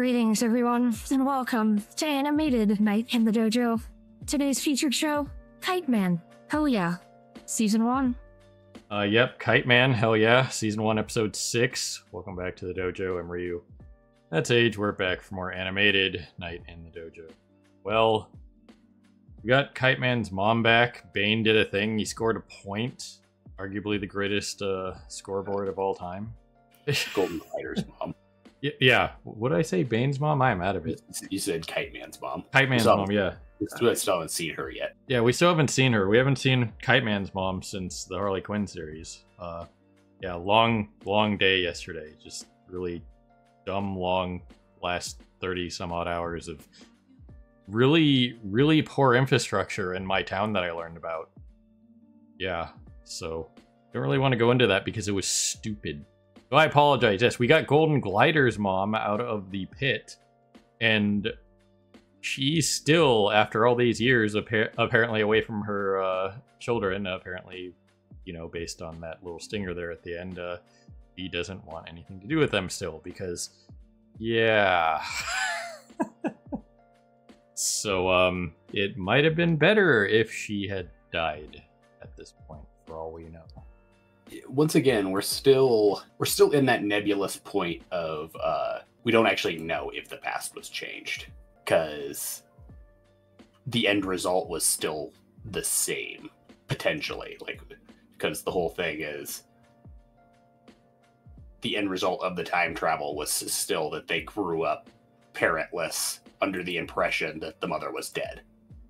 Greetings, everyone, and welcome to Animated Night in the Dojo. Today's featured show, Kite Man. Hell yeah. Season 1. Uh, yep, Kite Man, hell yeah, season one, episode six. Welcome back to the dojo. I'm Ryu. That's Age. We're back for more animated night in the dojo. Well, we got Kite Man's mom back. Bane did a thing. He scored a point, arguably the greatest uh, scoreboard of all time. Golden Glider's mom. Y- yeah, what did I say? Bane's mom? I'm out of it. You said Kite Man's mom. Kite Man's So- mom, yeah. We still, still haven't seen her yet. Yeah, we still haven't seen her. We haven't seen Kite Man's mom since the Harley Quinn series. Uh, yeah, long, long day yesterday. Just really dumb, long, last 30 some odd hours of really, really poor infrastructure in my town that I learned about. Yeah, so don't really want to go into that because it was stupid. So I apologize. Yes, we got Golden Glider's mom out of the pit, and she's still, after all these years, appa- apparently away from her uh, children. Apparently, you know, based on that little stinger there at the end, uh, he doesn't want anything to do with them still because, yeah. so, um, it might have been better if she had died at this point, for all we know. Once again, we're still we're still in that nebulous point of uh, we don't actually know if the past was changed because the end result was still the same potentially. Like because the whole thing is the end result of the time travel was still that they grew up parentless under the impression that the mother was dead.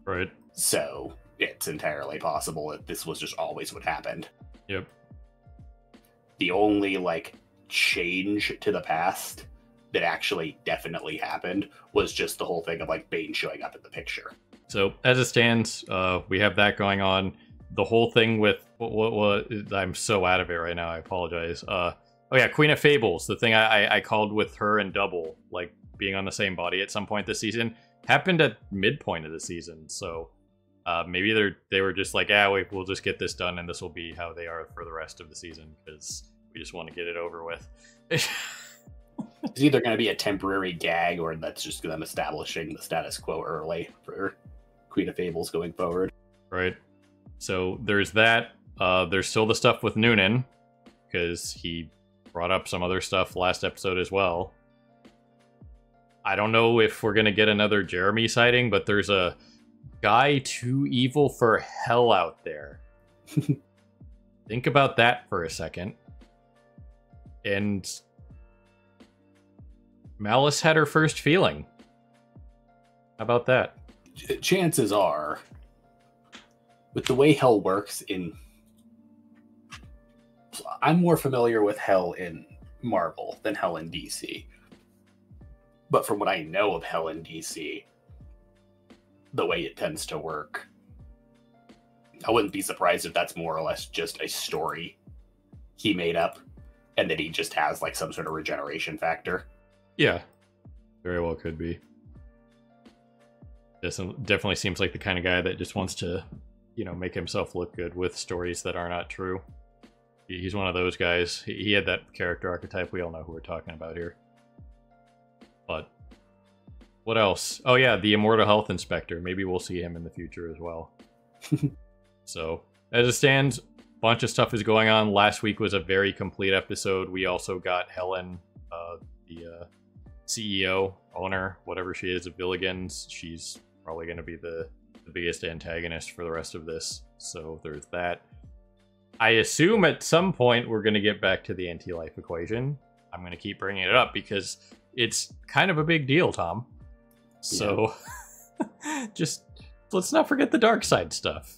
Right? So it's entirely possible that this was just always what happened. Yep. The only like change to the past that actually definitely happened was just the whole thing of like Bane showing up in the picture. So as it stands, uh, we have that going on. The whole thing with what, what, what I'm so out of it right now. I apologize. Uh, oh yeah, Queen of Fables, the thing I, I, I called with her and Double, like being on the same body at some point this season, happened at midpoint of the season. So uh, maybe they're they were just like, ah, wait, we'll just get this done, and this will be how they are for the rest of the season because we just want to get it over with. It's either going to be a temporary gag or that's just them establishing the status quo early for Queen of Fables going forward. right? So there's that. Uh, there's still the stuff with Noonan because he brought up some other stuff last episode as well. I don't know if we're gonna get another Jeremy sighting, but there's a guy too evil for hell out there. Think about that for a second. And Malice had her first feeling. How about that? Chances are, with the way Hell works in, I'm more familiar with Hell in Marvel than Hell in DC. But from what I know of Hell in DC, the way it tends to work, I wouldn't be surprised if that's more or less just a story he made up, and that he just has like some sort of regeneration factor. Yeah, very well could be. This definitely seems like the kind of guy that just wants to, you know, make himself look good with stories that are not true. He's one of those guys. He had that character archetype. We all know who we're talking about here. But what else? Oh yeah, the Immortal Health Inspector. Maybe we'll see him in the future as well. so as it stands, bunch of stuff is going on. Last week was a very complete episode. We also got Helen, uh, the uh, CEO, owner, whatever she is of Villigans. She's probably going to be the, the biggest antagonist for the rest of this. So there's that. I assume at some point we're going to get back to the anti life equation. I'm going to keep bringing it up because it's kind of a big deal, Tom. So just let's not forget the Darkseid stuff.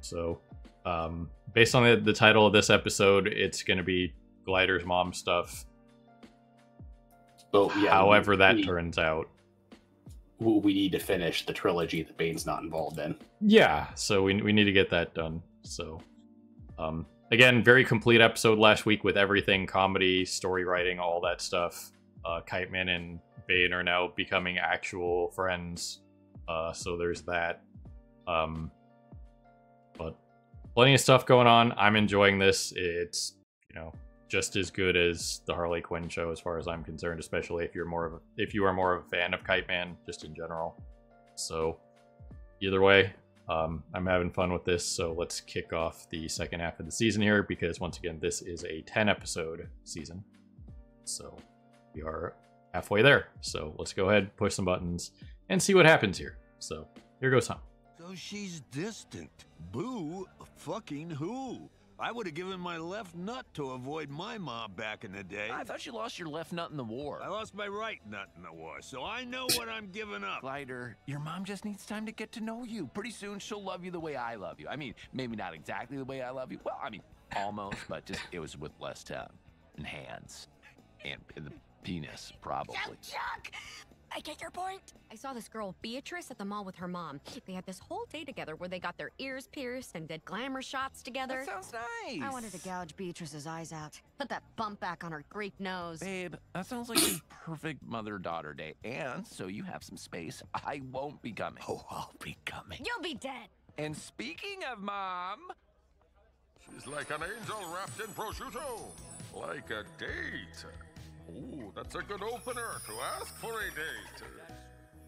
So, um, based on the, the title of this episode, it's going to be Glider's mom stuff. But yeah, However, that we- turns out. we we need to finish the trilogy that Bane's not involved in. Yeah, so we, we need to get that done. So, um, again, very complete episode last week with everything comedy, story writing, all that stuff. Uh, Kite Man and Bane are now becoming actual friends. Uh, so there's that. Um, but plenty of stuff going on. I'm enjoying this. It's, you know, just as good as the Harley Quinn show, as far as I'm concerned. Especially if you're more of a, if you are more of a fan of Kite Man, just in general. So, either way, um, I'm having fun with this. So let's kick off the second half of the season here, because once again, this is a 10 episode season. So we are halfway there. So let's go ahead, push some buttons, and see what happens here. So here goes Tom. So she's distant. Boo fucking who? I would have given my left nut to avoid my mom back in the day. I thought you lost your left nut in the war. I lost my right nut in the war, so I know what I'm giving up. Glider, your mom just needs time to get to know you. Pretty soon she'll love you the way I love you. I mean, maybe not exactly the way I love you. Well, I mean, almost, but just it was with less tongue and hands and, and the penis, probably. Chuck! I get your point. I saw this girl, Beatrice, at the mall with her mom. They had this whole day together where they got their ears pierced and did glamour shots together. That sounds nice. I wanted to gouge Beatrice's eyes out. Put that bump back on her Greek nose. Babe, that sounds like a perfect mother-daughter day. And so you have some space. I won't be coming. Oh, I'll be coming. You'll be dead. And speaking of mom, She's like an angel wrapped in prosciutto. Like a date. Ooh, that's a good opener to ask for a date.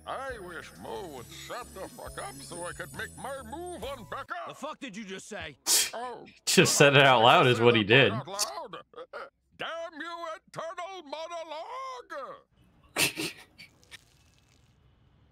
I wish Mo would shut the fuck up so I could make my move on Becca. The fuck did you just say? Oh, Just said it out loud is what he did. Loud. Damn you, eternal monologue!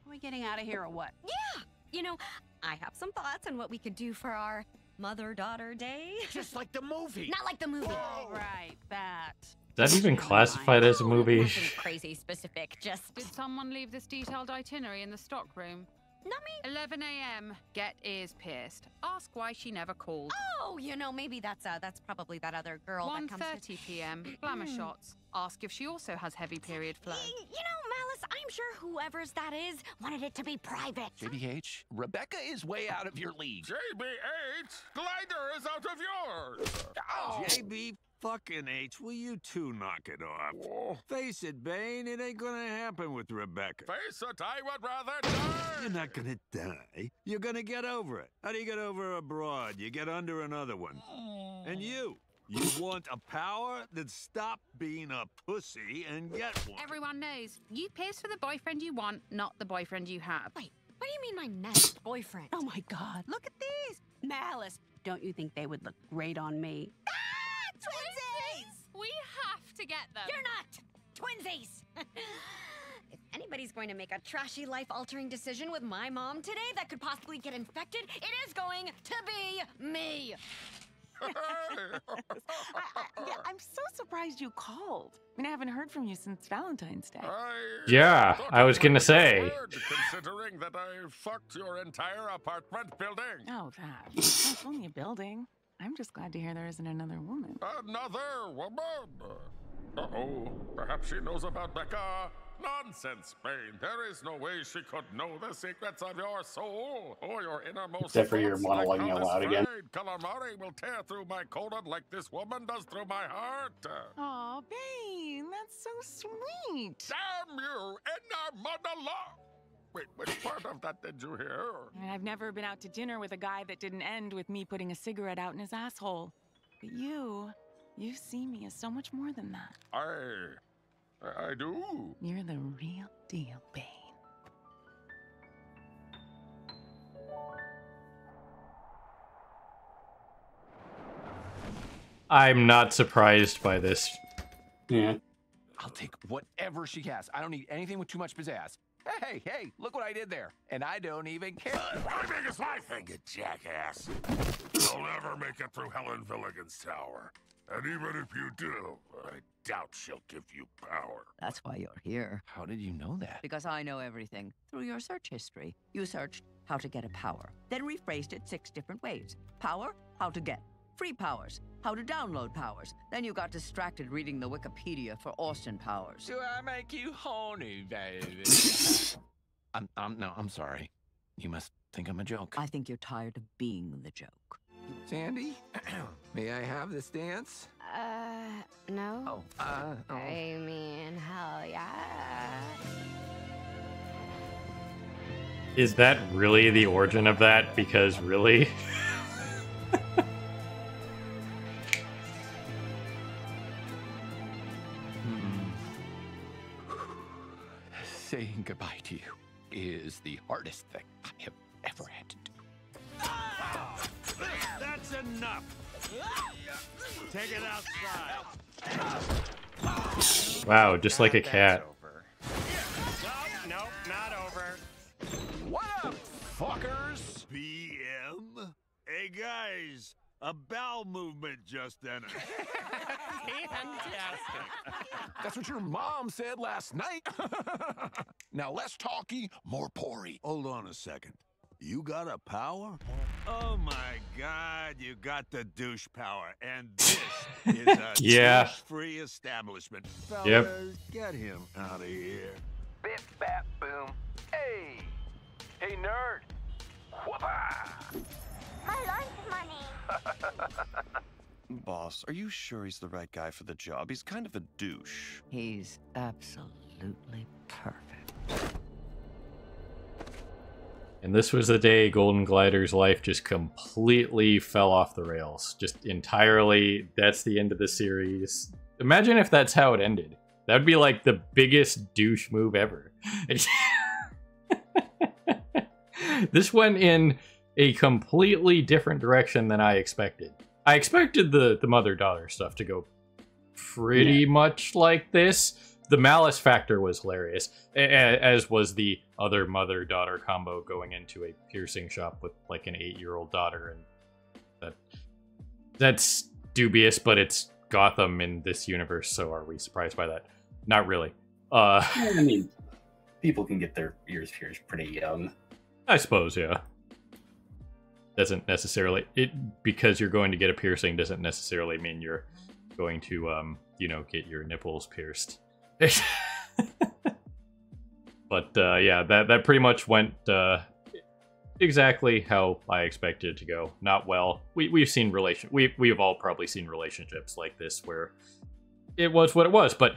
Are we getting out of here or what? Yeah. You know, I have some thoughts on what we could do for our mother-daughter day. Just like the movie. Not like the movie. All right, that. Is that even classified as a movie? Crazy specific. Just Did someone leave this detailed itinerary in the stockroom? not me. 11 a.m. Get ears pierced. Ask why she never called. Oh, you know, maybe that's uh, that's probably that other girl that comes. to- 1:30 p.m. Glamour shots. Ask if she also has heavy period flow. Y- You know, Malice, I'm sure whoever's that is wanted it to be private. JBH, Rebecca is way out of your league. JB8, Glider is out of yours. Oh, JB fucking H, will you two knock it off? Oh, Face it, Bane, it ain't gonna happen with Rebecca. face it, I would rather die. You're not gonna die. You're gonna get over it. How do you get over a broad? You get under another one. Hmm. And you, you want a power? Then stop being a pussy and get one. Everyone knows you piss for the boyfriend you want, not the boyfriend you have. Wait, what do you mean my next boyfriend? Oh my god. Look at these. Malice, don't you think they would look great on me? Ah! Twinsies! We have to get them. You're not twinsies. if anybody's going to make a trashy, life-altering decision with my mom today that could possibly get infected, it is going to be me. yeah, I'm so surprised you called. I mean, I haven't heard from you since Valentine's Day. I Yeah, I was gonna say. Considering that I fucked your entire apartment building. Oh, that. It's only a building. I'm just glad to hear there isn't another woman. Another woman. Uh-oh, perhaps she knows about Becca. Nonsense, Bane. There is no way she could know the secrets of your soul or your innermost Except for your thoughts like monologuing how out loud again. Calamari will tear through my colon like this woman does through my heart. Oh, Bane, that's so sweet. Damn you, inner monologue! Wait, which part of that did you hear? I mean, I've never been out to dinner with a guy that didn't end with me putting a cigarette out in his asshole. But you, you see me as so much more than that. I... I do. You're the real deal, Bane. I'm not surprised by this. Yeah. I'll take whatever she has. I don't need anything with too much pizzazz. Hey, hey, look what I did there. And I don't even care. Timing is my thing, you jackass. You'll never make it through Helen Villigan's tower. And even if you do, I doubt she'll give you power. That's why you're here. How did you know that? Because I know everything through your search history. You searched how to get a power, then rephrased it six different ways. Power, how to get. Free powers, how to download powers. Then you got distracted reading the Wikipedia for Austin powers. Do I make you horny, baby? I'm, I'm, no, I'm sorry. You must think I'm a joke. I think you're tired of being the joke. Sandy, may I have this dance? Uh, no. Oh, uh, oh. I mean, hell yeah. Is that really the origin of that? Because really? hardest thing I have ever had to do. That's enough. Take it outside. Wow, just like a cat. Nope, not over. What up, fuckers? BM? Hey guys, a bowel movement just entered. Fantastic. That's what your mom said last night. now less talky, more pory. Hold on a second. You got a power? Oh my god, you got the douche power. And this is a Yeah. douche-free establishment. Fellas, Yep. get him out of here. Bip bap boom. Hey! Hey nerd! Whoopah! My lunch money. Boss, are you sure he's the right guy for the job? He's kind of a douche. He's absolutely perfect. And this was the day Golden Glider's life just completely fell off the rails. Just entirely, that's the end of the series. Imagine if that's how it ended. That would be like the biggest douche move ever. this went in a completely different direction than I expected. I expected the, the mother daughter stuff to go pretty much like this. The malice factor was hilarious, as was the other mother daughter combo going into a piercing shop with like an eight year old daughter, and that that's dubious, but it's Gotham in this universe, so are we surprised by that? Not really. Uh, I mean, people can get their ears pierced pretty young. I suppose, yeah. Doesn't necessarily it because you're going to get a piercing doesn't necessarily mean you're going to um you know get your nipples pierced. but uh, yeah, that that pretty much went uh, exactly how I expected it to go. Not well. We we've seen relation we we've all probably seen relationships like this where it was what it was, but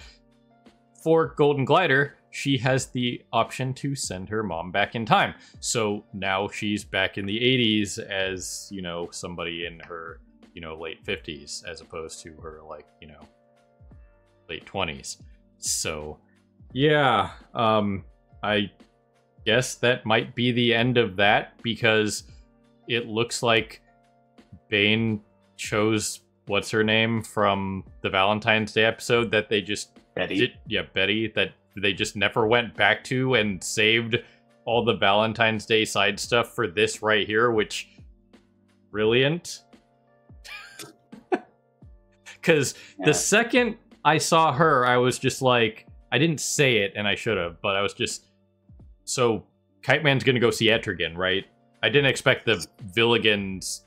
for Golden Glider, she has the option to send her mom back in time. So now she's back in the 80s as, you know, somebody in her, you know, late 50s as opposed to her like, you know, late 20s. So, yeah, um I guess that might be the end of that because it looks like Bane chose what's her name from the Valentine's Day episode that they just Betty. did, yeah, Betty that they just never went back to and saved all the Valentine's Day side stuff for this right here, which brilliant. Cause Yeah. the second I saw her, I was just like, I didn't say it and I should have, but I was just so Kite Man's gonna go see Etrigan, right? I didn't expect the Villigans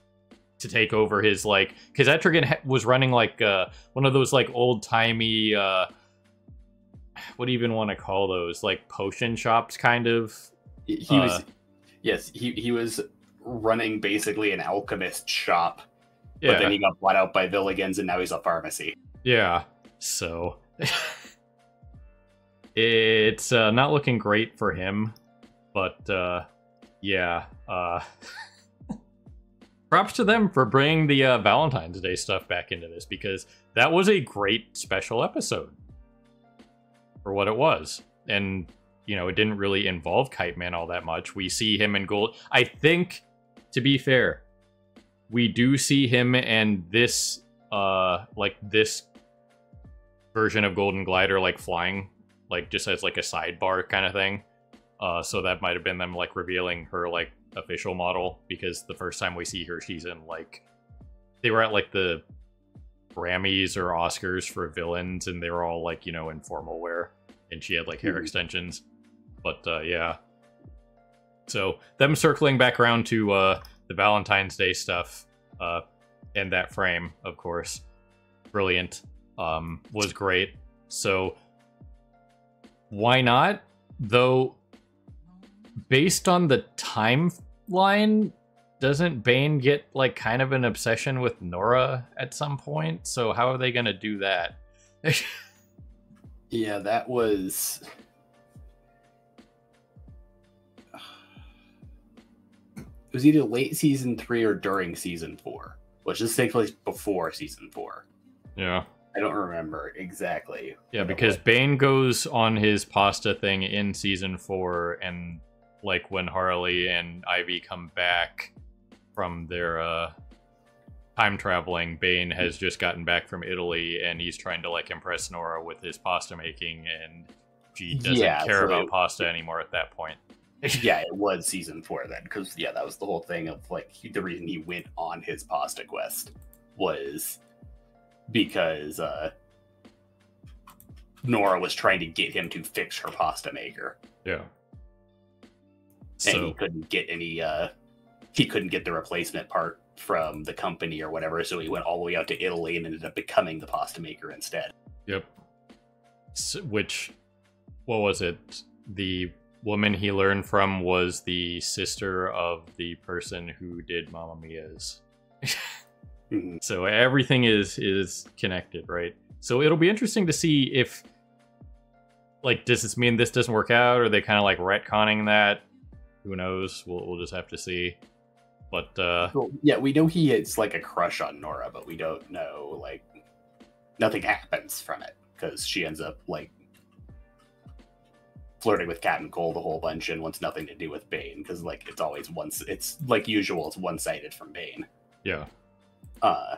to take over his like because Etrigan was running like uh one of those like old timey uh what do you even want to call those? Like potion shops kind of? He, he was, Uh, yes, he he was running basically an alchemist shop, yeah. but then he got bought out by Villigans, and now he's a pharmacy. yeah so it's uh, not looking great for him but uh yeah uh props to them for bringing the uh, valentine's day stuff back into this because that was a great special episode for what it was. And you know it didn't really involve kite man all that much. We see him in gold i think to be fair we do see him and this uh like this version of golden glider like flying like just as like a sidebar kind of thing. Uh so that might have been them like revealing her like official model because the first time we see her she's in like they were at like the grammys or oscars for villains and they were all like you know in formal wear and she had like hair Mhm. extensions. But uh yeah. So them circling back around to uh the valentine's day stuff uh and that frame of course. Brilliant um was great so why not though based on the timeline doesn't bane get like kind of an obsession with nora at some point so how are they gonna do that Yeah, that was. It was either late season three or during season four, which just takes place before season four. yeah I don't remember exactly. Yeah, because Bane goes on his pasta thing in season four, and like when Harley and Ivy come back from their uh, time traveling, Bane has just gotten back from Italy, and he's trying to like impress Nora with his pasta making, and she doesn't Yeah, care so about it- pasta anymore at that point. yeah, it was season four then, because yeah, that was the whole thing of like he, the reason he went on his pasta quest was because uh Nora was trying to get him to fix her pasta maker, Yeah. and So he couldn't get any. uh He couldn't get the replacement part from the company or whatever, so he went all the way out to Italy and ended up becoming the pasta maker instead. Yep. S which, what was it? The woman he learned from was the sister of the person who did Mamma Mia's. so everything is is connected, right? So it'll be interesting to see if, like, does this mean this doesn't work out? Or are they kind of like retconning that? Who knows? We'll we'll just have to see. But uh, Well, yeah, we know he has like a crush on Nora, but we don't know like nothing happens from it because she ends up like flirting with Cat and Cold a whole bunch and wants nothing to do with Bane because like it's always once it's like usual it's one sided from Bane. yeah, Uh,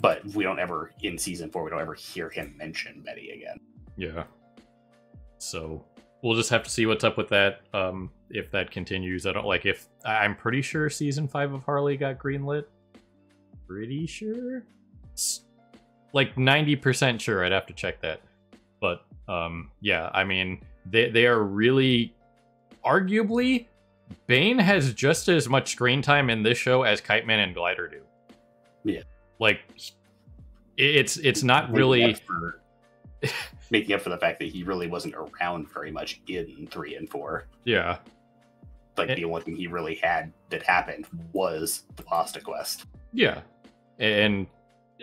but we don't ever in season four we don't ever hear him mention Betty again. Yeah. So we'll just have to see what's up with that. Um, if that continues, I don't like if I'm pretty sure season five of Harley got greenlit. Pretty sure, S- like ninety percent sure. I'd have to check that, but um, yeah. I mean, they they are really, arguably, Bane has just as much screen time in this show as Kite Man and Glider do. Yeah. Like, it's it's not Making really. up for- making up for the fact that he really wasn't around very much in three and four. Yeah. like the only thing he really had that happened was the pasta quest. Yeah. And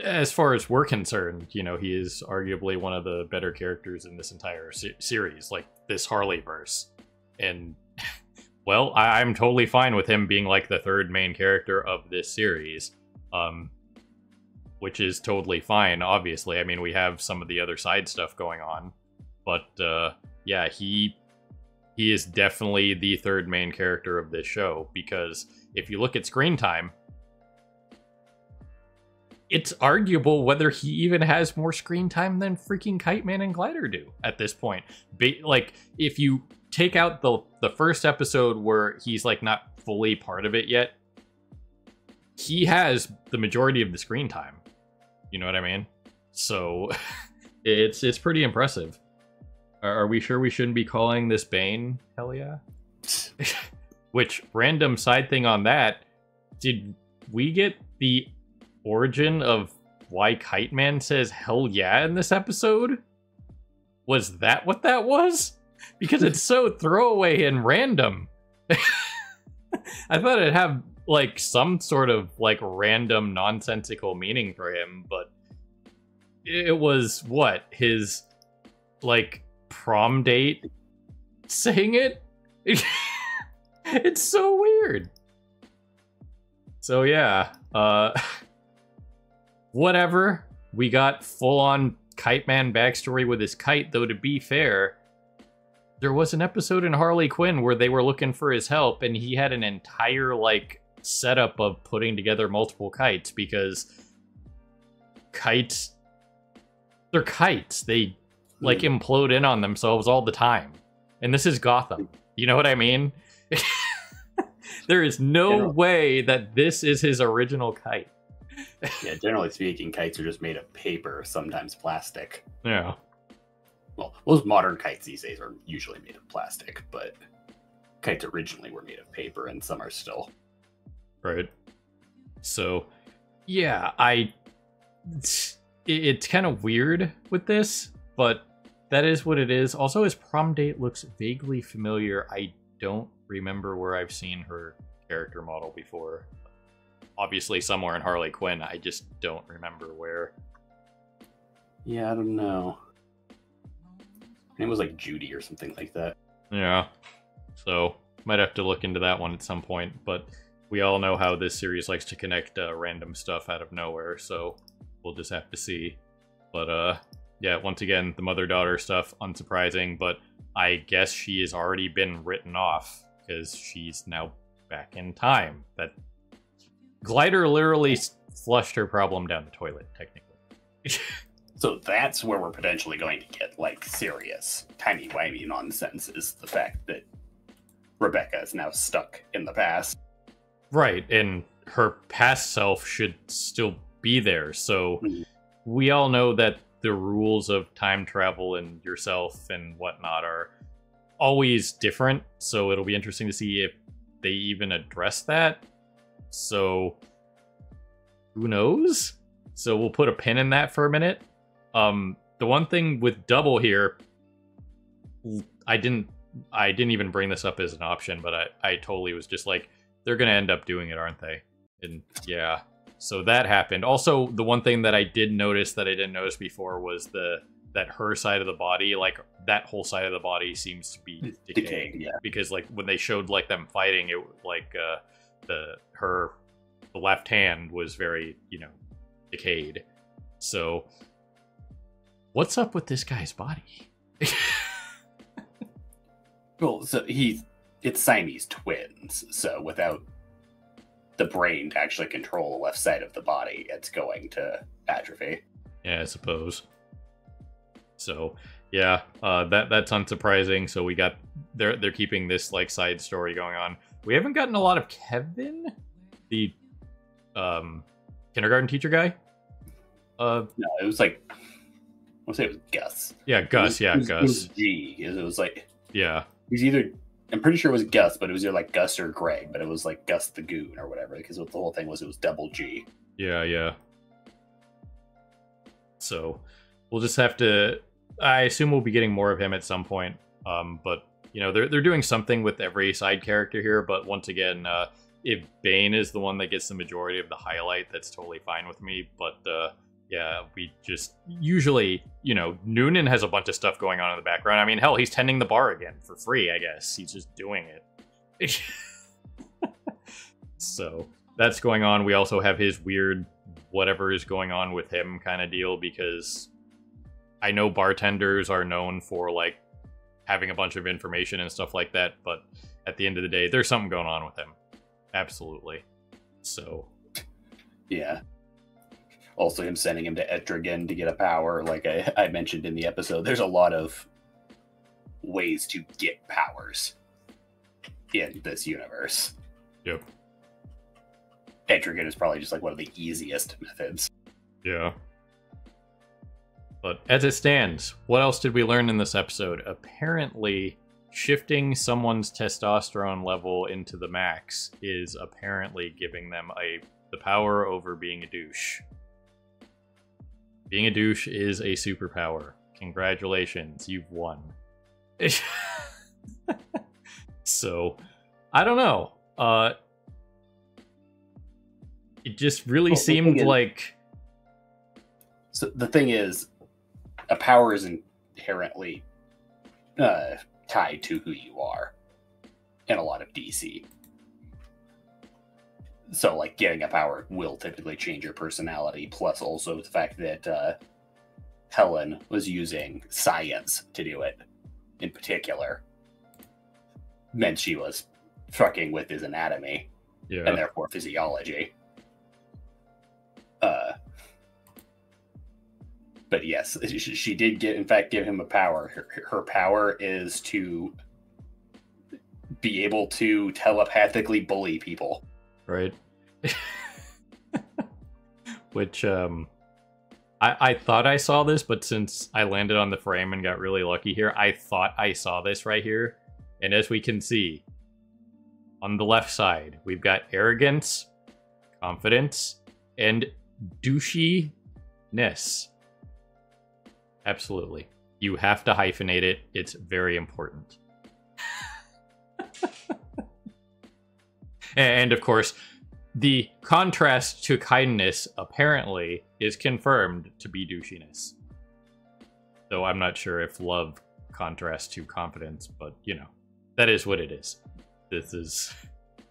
as far as we're concerned, you know, he is arguably one of the better characters in this entire se- series, like this Harley verse. And, well, I- I'm totally fine with him being like the third main character of this series. Um, which is totally fine, obviously. I mean, we have some of the other side stuff going on. But, uh, yeah, he he is definitely the third main character of this show because if you look at screen time, it's arguable whether he even has more screen time than freaking Kite Man and Glider do at this point. Like if you take out the the first episode where he's like not fully part of it yet, he has the majority of the screen time. You know what I mean? So it's it's pretty impressive. Are, are we sure we shouldn't be calling this Bane? Hell yeah. Which random side thing on that? Did we get the origin of why Kite Man says hell yeah in this episode? Was that what that was? Because it's so throwaway and random. I thought it'd have like some sort of like random nonsensical meaning for him, but it was what his like prom date saying it. it's so weird. So yeah, uh whatever. We got full on Kite Man backstory with his kite, though to be fair, there was an episode in Harley Quinn where they were looking for his help and he had an entire like setup of putting together multiple kites because kites they're kites. They like hmm. implode in on themselves all the time. And this is Gotham. You know what I mean? there is no way that this is his original kite. yeah, generally speaking, kites are just made of paper, sometimes plastic. Yeah. Most modern kites these days are usually made of plastic, but kites originally were made of paper, and some are still. Right. So, yeah, I. It's, it's kind of weird with this, but that is what it is. Also, his prom date looks vaguely familiar. I don't remember where I've seen her character model before. Obviously, somewhere in Harley Quinn. I just don't remember where. Yeah, I don't know. Name was like Judy or something like that. Yeah. So, might have to look into that one at some point. But we all know how this series likes to connect uh, random stuff out of nowhere, so we'll just have to see. But uh, yeah, once again, the mother-daughter stuff unsurprising, but I guess she has already been written off because she's now back in time. That glider literally flushed her problem down the toilet, technically. So that's where we're potentially going to get like serious timey-wimey nonsense is the fact that Rebecca is now stuck in the past. Right, and her past self should still be there. So mm-hmm. we all know that the rules of time travel and yourself and whatnot are always different. So it'll be interesting to see if they even address that. So who knows? So we'll put a pin in that for a minute. Um, the one thing with double here, I didn't, I didn't even bring this up as an option, but I, I totally was just like, they're gonna end up doing it, aren't they? And yeah, so that happened. Also, the one thing that I did notice that I didn't notice before was the that her side of the body, like that whole side of the body, seems to be decaying. Decaying, yeah. Because like when they showed like them fighting, it like uh, the her the left hand was very you know decayed. So what's up with this guy's body? Well, so he's it's Siamese twins, so without the brain to actually control the left side of the body, it's going to atrophy. Yeah, I suppose. So yeah, uh, that that's unsurprising. So we got they're they're keeping this like side story going on. We haven't gotten a lot of Kevin, the um kindergarten teacher guy. Uh, No, it was like I want to say it was Gus. yeah, Gus. Yeah, it was, It was Gus. G. It was like Yeah, he's either I'm pretty sure it was Gus, but it was either like Gus or Greg, but it was like Gus the Goon or whatever because what the whole thing was it was double G. yeah, yeah. So we'll just have to. I assume we'll be getting more of him at some point. Um, but you know they're they're doing something with every side character here. But once again, uh, if Bane is the one that gets the majority of the highlight, that's totally fine with me. But uh, yeah, we just usually, you know, Noonan has a bunch of stuff going on in the background. I mean, hell, he's tending the bar again for free. I guess he's just doing it. so that's going on. We also have his weird whatever is going on with him kind of deal because I know bartenders are known for like having a bunch of information and stuff like that, but at the end of the day, there's something going on with him. Absolutely. So, Yeah. Also, him sending him to Etrigan to get a power, like I, I mentioned in the episode, there's a lot of ways to get powers in this universe. Yep. Etrigan is probably just like one of the easiest methods. yeah. But as it stands, what else did we learn in this episode? Apparently, shifting someone's testosterone level into the max is apparently giving them a the power over being a douche. Being a douche is a superpower. Congratulations, you've won. so, I don't know. Uh it just really Well, seemed is- like So the thing is, a power is inherently uh, tied to who you are in a lot of DC. So, like, getting a power will typically change your personality. Plus, also the fact that uh, Helen was using science to do it, in particular, meant she was fucking with his anatomy yeah. and therefore physiology. Uh, but yes, she, she did get, in fact, give him a power. Her, her power is to be able to telepathically bully people. right? Which um I I thought I saw this, but since I landed on the frame and got really lucky here, I thought I saw this right here. And as we can see, on the left side, we've got arrogance, confidence, and douchiness. Absolutely. You have to hyphenate it. It's very important. and of course, the contrast to kindness apparently is confirmed to be douchiness. Though I'm not sure if love contrasts to confidence, but you know, that is what it is. This is,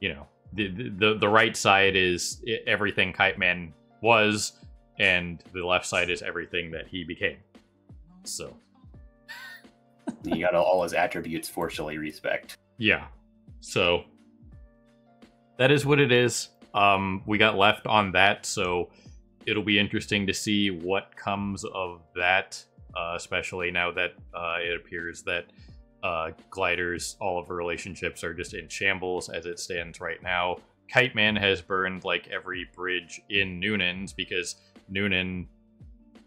you know, the the the right side is everything Kite Man was, and the left side is everything that he became. So You got all his attributes forcefully respect. yeah, so that is what it is. Um, we got left on that, so it'll be interesting to see what comes of that, uh, especially now that uh, it appears that uh, gliders, all of her relationships are just in shambles as it stands right now. Kite Man has burned like every bridge in Noonan's because Noonan,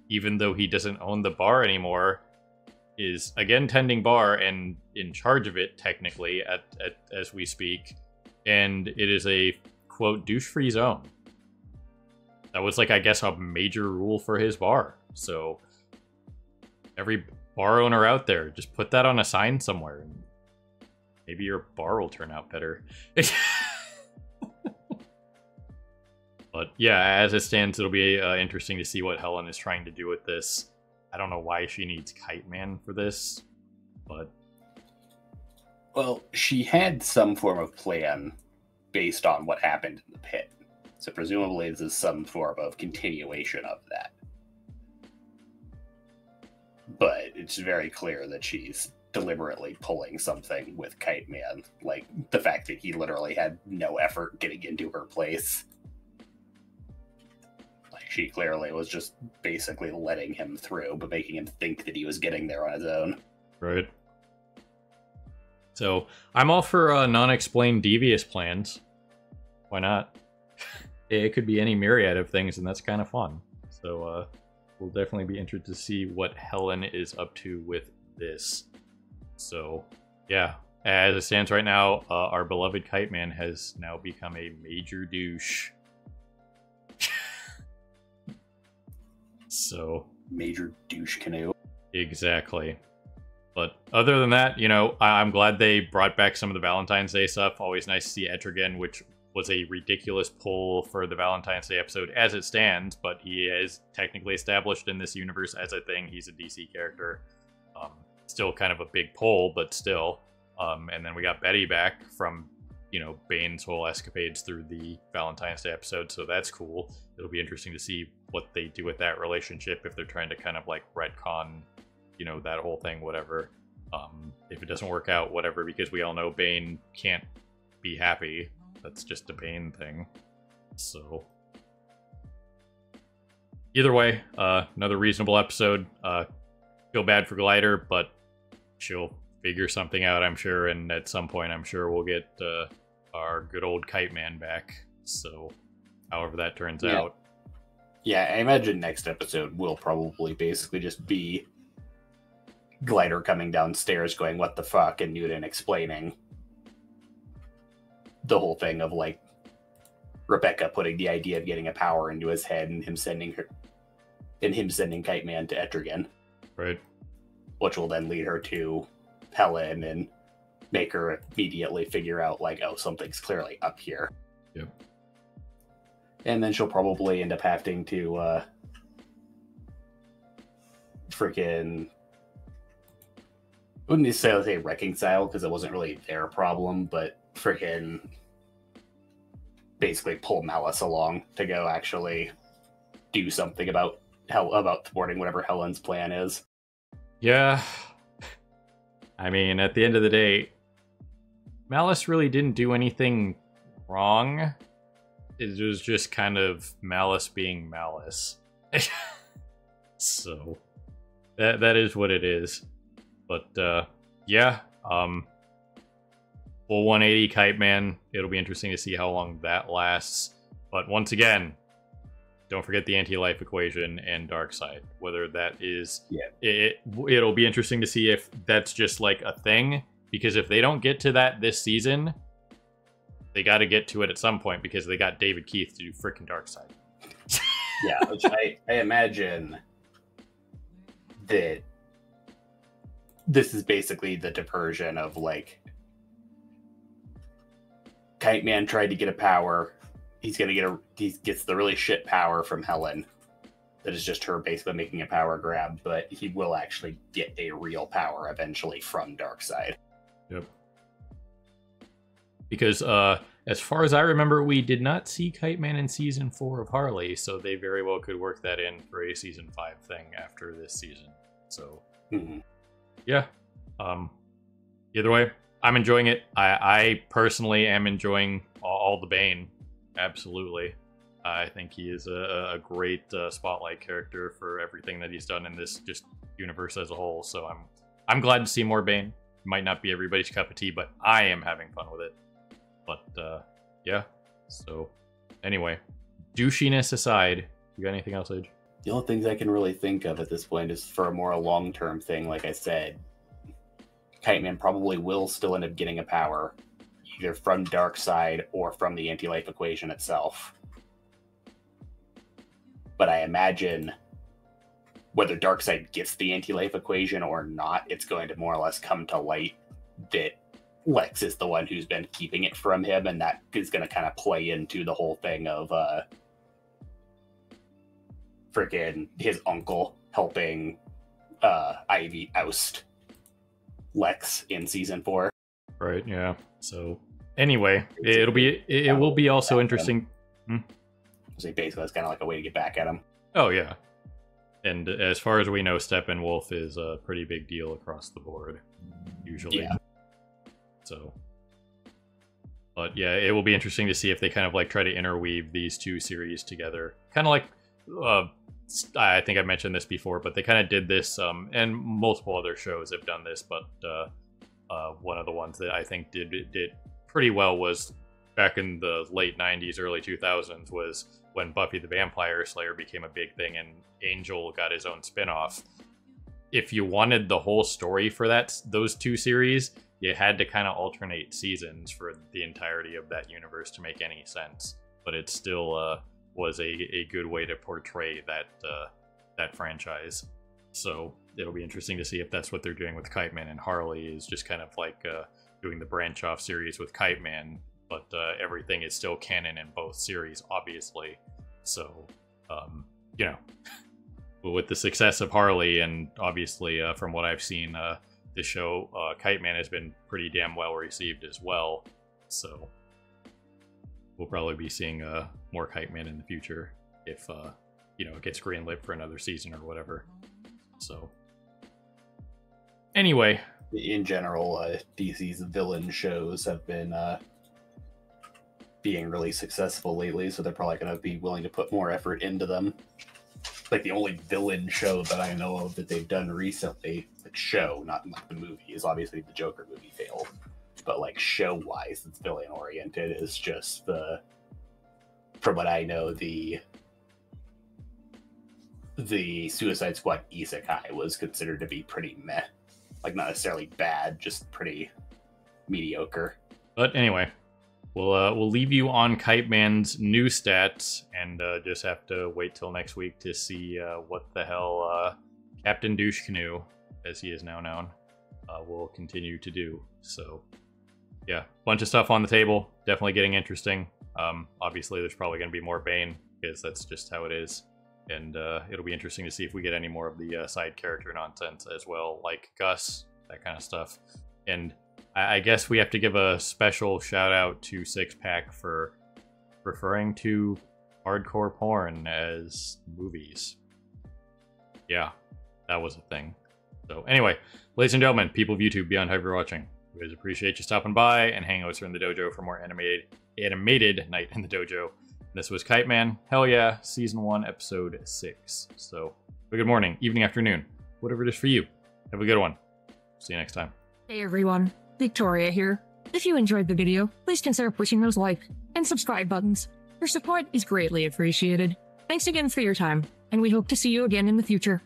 even though he doesn't own the bar anymore, is again tending bar and in charge of it technically at, at as we speak, and it is a quote douche free zone. That was like I guess a major rule for his bar. So every bar owner out there, just put that on a sign somewhere. And maybe your bar will turn out better. but yeah, as it stands, it'll be uh, interesting to see what Helen is trying to do with this. I don't know why she needs Kite Man for this, but Well, she had some form of plan based on what happened in the pit. So presumably this is some form of continuation of that. But it's very clear that she's deliberately pulling something with Kite Man. Like the fact that he literally had no effort getting into her place. Like she clearly was just basically letting him through, but making him think that he was getting there on his own. right. So I'm all for uh, non-explained devious plans. Why not? it could be any myriad of things, and that's kind of fun. So uh, we'll definitely be interested to see what Helen is up to with this. So yeah, as it stands right now, uh, our beloved Kite Man has now become a major douche. so Major douche canoe. Exactly. But other than that, you know, I- I'm glad they brought back some of the Valentine's Day stuff. Always nice to see Etrigan, which was a ridiculous pull for the Valentine's Day episode as it stands, but he is technically established in this universe as a thing. He's a DC character. Um, still kind of a big pull, but still. Um, and then we got Betty back from, you know, Bane's whole escapades through the Valentine's Day episode, so that's cool. It'll be interesting to see what they do with that relationship if they're trying to kind of like retcon you know that whole thing whatever um if it doesn't work out whatever because we all know bane can't be happy that's just a bane thing so either way uh another reasonable episode uh feel bad for glider but she'll figure something out i'm sure and at some point i'm sure we'll get uh our good old kite man back so however that turns Yeah. out Yeah, I imagine next episode will probably basically just be Glider coming downstairs going, What the fuck? and Noonan explaining the whole thing of like Rebecca putting the idea of getting a power into his head and him sending her and him sending Kite Man to Etrigan. Right. Which will then lead her to Helen and make her immediately figure out like, oh, something's clearly up here. Yep. And then she'll probably end up having to uh freaking wouldn't necessarily say reconcile because it wasn't really their problem, but freaking basically pull Malice along to go actually do something about hell about thwarting whatever Helen's plan is. Yeah. I mean, at the end of the day, Malice really didn't do anything wrong. It was just kind of Malice being Malice. so that that is what it is. But uh yeah, um full 180 Kite Man. It'll be interesting to see how long that lasts. But once again, don't forget the anti-life equation and Darkseid. Whether that is yeah, it it'll be interesting to see if that's just like a thing. Because if they don't get to that this season, they got to get to it at some point because they got David Keith to do freaking Darkseid. yeah, which I, I imagine that this is basically the diversion of like Kite Man tried to get a power. He's gonna get a he gets the really shit power from Helen. That is just her basically making a power grab, but he will actually get a real power eventually from Darkseid. Yep. because uh, as far as I remember, we did not see Kite Man in season four of Harley, so they very well could work that in for a season five thing after this season. So, Mhm. yeah. Um, either way, I'm enjoying it. I, I personally am enjoying all, all the Bane. Absolutely. I think he is a, a great uh, spotlight character for everything that he's done in this just universe as a whole. So I'm I'm glad to see more Bane. Might not be everybody's cup of tea, but I am having fun with it. But uh, yeah. So anyway, douchiness aside, you got anything else, Age? The only things I can really think of at this point is for a more long term thing, like I said, Kite Man probably will still end up getting a power, either from Darkseid or from the anti life equation itself. But I imagine whether Darkseid gets the anti life equation or not, it's going to more or less come to light that Lex is the one who's been keeping it from him, and that is going to kind of play into the whole thing of uh, freaking his uncle helping uh, Ivy oust Lex in season four. Right. Yeah. So anyway, it'll be it, it will be also interesting. Hmm? So basically, it's kind of like a way to get back at him. Oh yeah. And as far as we know, Steppenwolf is a pretty big deal across the board, usually. Yeah. So, but yeah, it will be interesting to see if they kind of like try to interweave these two series together, kind of like. Uh, I think I mentioned this before, but they kind of did this, um, and multiple other shows have done this. But uh, uh, one of the ones that I think did did pretty well was back in the late '90s, early 2000s, was when Buffy the Vampire Slayer became a big thing, and Angel got his own spinoff. If you wanted the whole story for that those two series, you had to kind of alternate seasons for the entirety of that universe to make any sense. But it's still uh, was a, a good way to portray that uh, that franchise. So it'll be interesting to see if that's what they're doing with Kite Man and Harley is just kind of like uh, doing the branch off series with Kite Man, but uh, everything is still canon in both series, obviously. So, um, you know, with the success of Harley, and obviously uh, from what I've seen, uh, the show uh, Kite Man has been pretty damn well received as well. So we'll probably be seeing uh, more Kite Man in the future if uh, you know it gets greenlit for another season or whatever. So anyway, In general, uh, DC's villain shows have been uh, being really successful lately, so they're probably going to be willing to put more effort into them. Like the only villain show that I know of that they've done recently, like show, not like the movie, is obviously the Joker movie failed. But like show wise, it's villain oriented. Is just the, from what I know, the the Suicide Squad Isekai was considered to be pretty meh. Like not necessarily bad, just pretty mediocre. But anyway, we'll uh, we'll leave you on Kite Man's new stats, and uh, just have to wait till next week to see uh, what the hell uh, Captain Douche Canoe, as he is now known, uh, will continue to do. So, yeah, bunch of stuff on the table. Definitely getting interesting. Um, obviously, there's probably going to be more Bane because that's just how it is. And uh, it'll be interesting to see if we get any more of the uh, side character nonsense as well, like Gus, that kind of stuff. And I, I guess we have to give a special shout out to Six Pack for referring to hardcore porn as movies. Yeah, that was a thing. So anyway, ladies and gentlemen, people of YouTube, beyond however you're watching, always appreciate you stopping by and with us in the dojo for more animated animated night in the dojo. This was Kite Man, hell yeah, season one, episode six. So, a good morning, evening, afternoon, whatever it is for you. Have a good one. See you next time. Hey everyone, Victoria here. If you enjoyed the video, please consider pushing those like and subscribe buttons. Your support is greatly appreciated. Thanks again for your time, and we hope to see you again in the future.